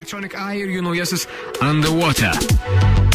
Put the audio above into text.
Electronic Eye ir jų naujasis Underwater.